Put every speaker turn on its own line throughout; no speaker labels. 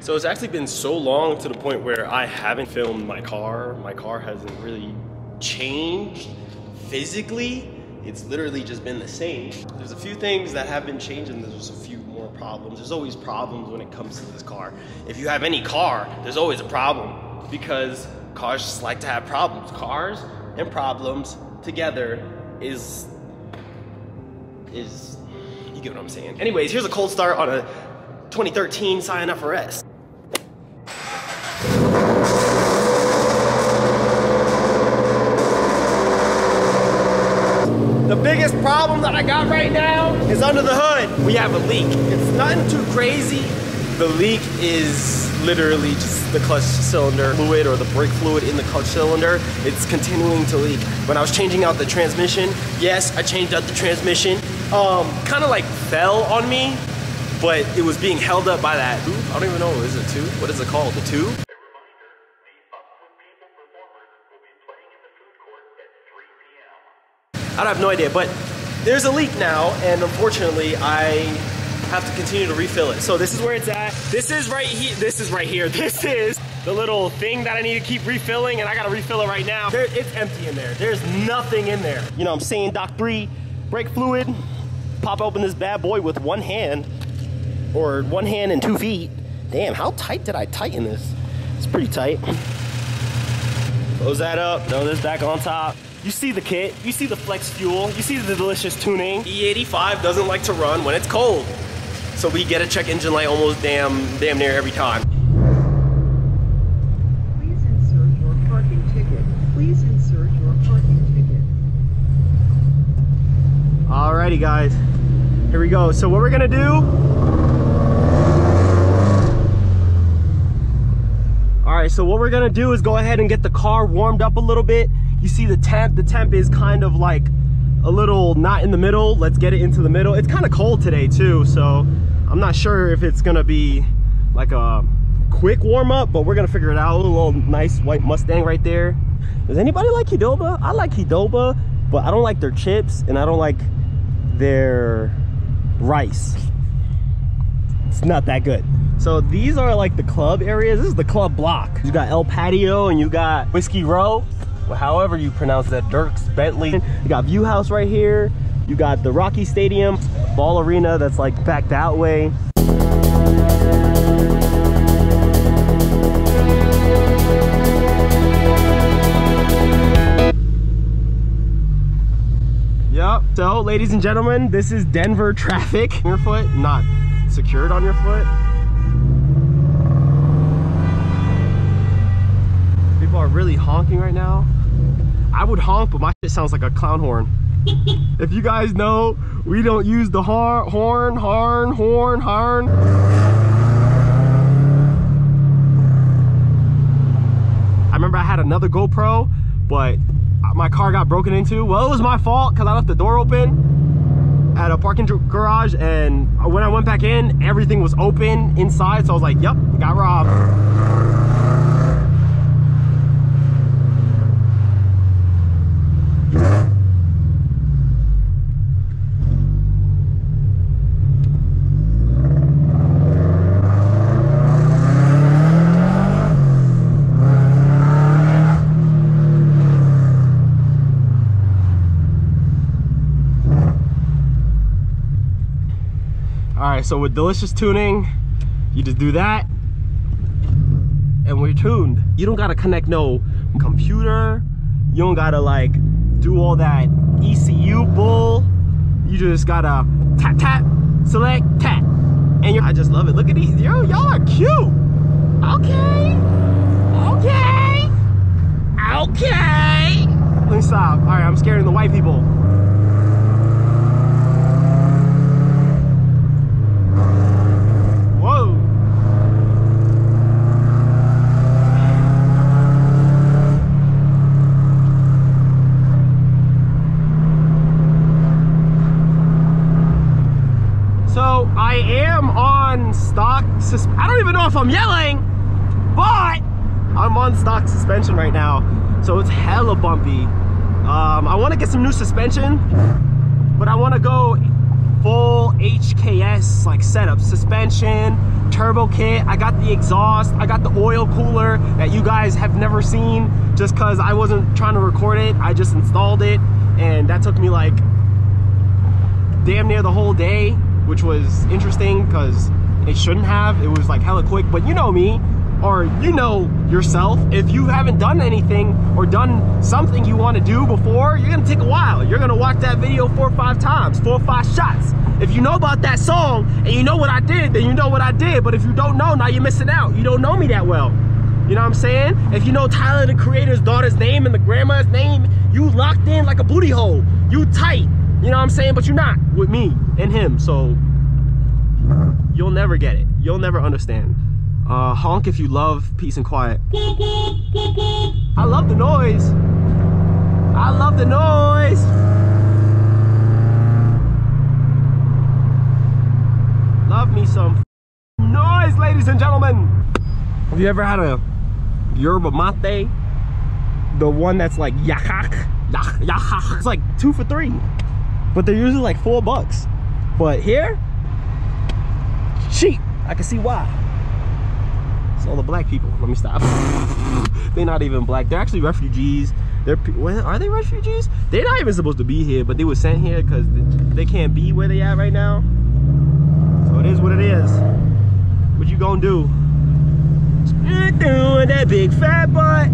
So it's actually been so long to the point where I haven't filmed my car. My car hasn't really changed physically. It's literally just been the same. There's a few things that have been changed and there's a few more problems. There's always problems when it comes to this car. If you have any car, there's always a problem because cars just like to have problems. Cars and problems together is is you get what I'm saying. Anyways, here's a cold start on a 2013 Scion FRS. The biggest problem that I got right now is under the hood. We have a leak. It's nothing too crazy. The leak is literally just the clutch cylinder fluid or the brake fluid in the clutch cylinder. It's continuing to leak. When I was changing out the transmission, yes, I changed out the transmission. Um, kind of like fell on me, but it was being held up by that. I don't even know. Is it two? What is it called? The tube? I have no idea, but there's a leak now, and unfortunately, I have to continue to refill it. So this is where it's at. This is right here. This is right here. This is the little thing that I need to keep refilling, and I gotta refill it right now. There, it's empty in there. There's nothing in there. You know I'm saying? DOT 3, brake fluid, pop open this bad boy with one hand, or one hand and two feet. Damn, how tight did I tighten this? It's pretty tight. Close that up, throw this back on top. You see the kit, you see the flex fuel, you see the delicious tuning. E85 doesn't like to run when it's cold. So we get a check engine light almost damn, damn near every time.
Please insert your parking ticket. Please insert your parking ticket.
Alrighty guys, here we go. So what we're gonna do, All right, so what we're gonna do is go ahead and get the car warmed up a little bit. You see the temp, the temp is kind of like a little not in the middle. Let's get it into the middle. It's kind of cold today too, so I'm not sure if it's gonna be like a quick warm up, but we're gonna figure it out. A little nice white Mustang right there. Does anybody like Qdoba? I like Qdoba, but I don't like their chips and I don't like their rice. It's not that good. So these are like the club areas. This is the club block. You got El Patio and you got Whiskey Row. However you pronounce that, Dierks Bentley. You got View House right here. You got the Rocky Stadium, Ball Arena that's like back that way. Yep. So, ladies and gentlemen, this is Denver traffic. Your foot not secured on your foot. People are really honking right now. Would honk, but my shit sounds like a clown horn. if you guys know, we don't use the horn, horn, horn, horn, horn. I remember I had another GoPro, but my car got broken into. Well, it was my fault because I left the door open at a parking garage and when I went back in, everything was open inside. So I was like, yep, got robbed. Right, so with delicious tuning, you just do that and we're tuned. You don't gotta connect no computer. You don't gotta like do all that ECU bull. You just gotta tap, tap, select, tap. And I just love it. Look at these, yo, y'all are cute. Okay, okay, okay. Let me stop. All right, I'm scaring the white people. Whoa. So I am on stock. Sus I don't even know if I'm yelling, but I'm on stock suspension right now. So it's hella bumpy. Um, I want to get some new suspension, but I want to go full HKS like setup, suspension, turbo kit. I got the exhaust. I got the oil cooler that you guys have never seen just because I wasn't trying to record it. I just installed it and that took me like damn near the whole day, which was interesting because it shouldn't have. It was like hella quick, but you know me, or you know yourself, if you haven't done anything or done something you want to do before, you're gonna take a while. You're gonna watch that video four or five times, four or five shots. If you know about that song and you know what I did, then you know what I did. But if you don't know, now you're missing out. You don't know me that well. You know what I'm saying? If you know Tyler the Creator's daughter's name and the grandma's name, you locked in like a booty hole. You tight. You know what I'm saying? But you're not with me and him. So you'll never get it. You'll never understand. Uh, honk if you love peace and quiet. I love the noise. I love the noise. Love me some noise, ladies and gentlemen. Have you ever had a yerba mate? The one that's like yakak, yak, yakak. It's like two for three, but they're usually like four bucks. But here, cheap. I can see why. It's all the black people. Let me stop. They're not even black. They're actually refugees. They're are they refugees? They're not even supposed to be here, but they were sent here because they can't be where they at right now. So it is what it is. What you gonna do? Doing that big fat butt.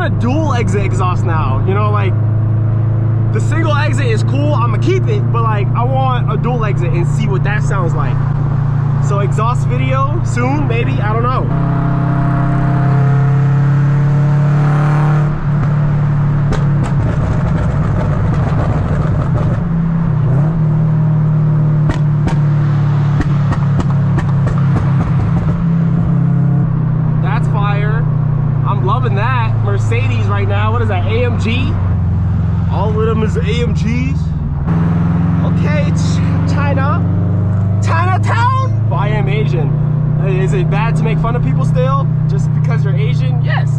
Want a dual exit exhaust now. You know, like the single exit is cool. I'm gonna keep it, but like I want a dual exit and see what that sounds like. So exhaust video soon, maybe. I don't know. That's fire. I'm loving that. Mercedes right now. What is that? AMG? All of them is AMGs. Okay, Ch- China. Chinatown? But I am Asian. Uh, is it bad to make fun of people still? Just because you're Asian? Yes.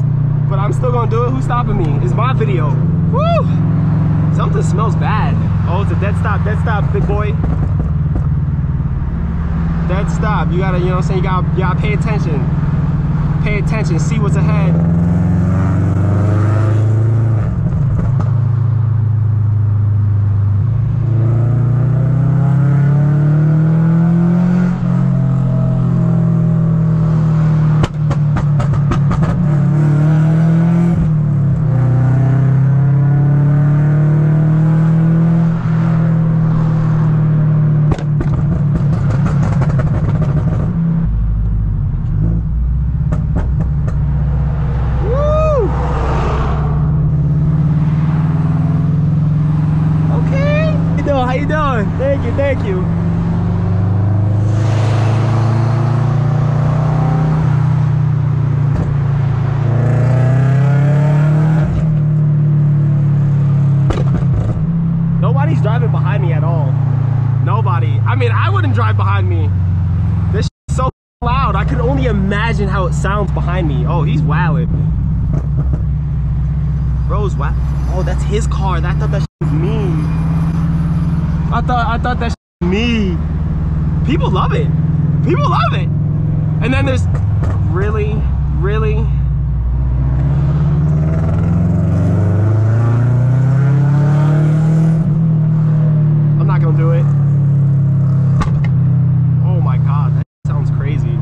But I'm still gonna do it. Who's stopping me? It's my video. Woo! Something smells bad. Oh, it's a dead stop. Dead stop, big boy. Dead stop. You gotta, you know what I'm saying? You gotta, you gotta pay attention. Pay attention. See what's ahead. Woo! Okay. How you doing? How you doing? Thank you, thank you. Nobody's driving behind me at all. Nobody. I drive behind me. This is so loud. I could only imagine how it sounds behind me. Oh, he's wilding. Bro's wow. Oh, that's his car. I thought that was me. I thought I thought that was me. People love it. People love it. And then there's really, really. I'm not gonna do it. Oh my god, that sounds crazy.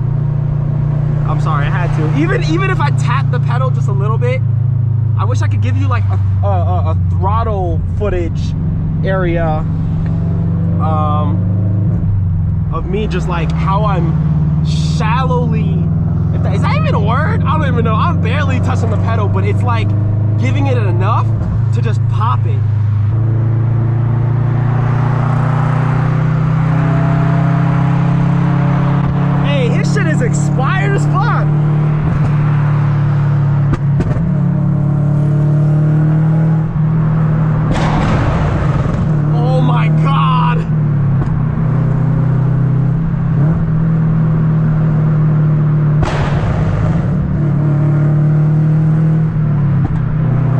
I'm sorry, I had to. Even even if I tap the pedal just a little bit, I wish I could give you like a, a, a, throttle footage area um, of me just like how I'm shallowly. If that, is that even a word? I don't even know. I'm barely touching the pedal, but it's like giving it enough to just pop it. Hey, his shit is expired as fuck. Oh my god.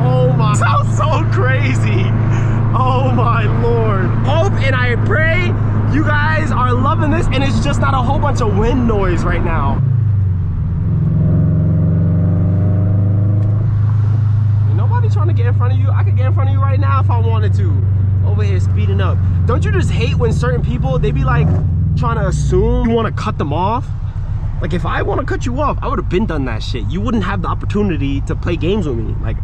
Oh my, sounds so crazy. Oh my lord. Hope and I pray you guys are loving this and it's just not a whole bunch of wind noise right now. Ain't nobody trying to get in front of you. I could get in front of you right now if I wanted to. Over here speeding up. Don't you just hate when certain people, they be like trying to assume you want to cut them off? Like if I want to cut you off, I would have been done that shit. You wouldn't have the opportunity to play games with me. Like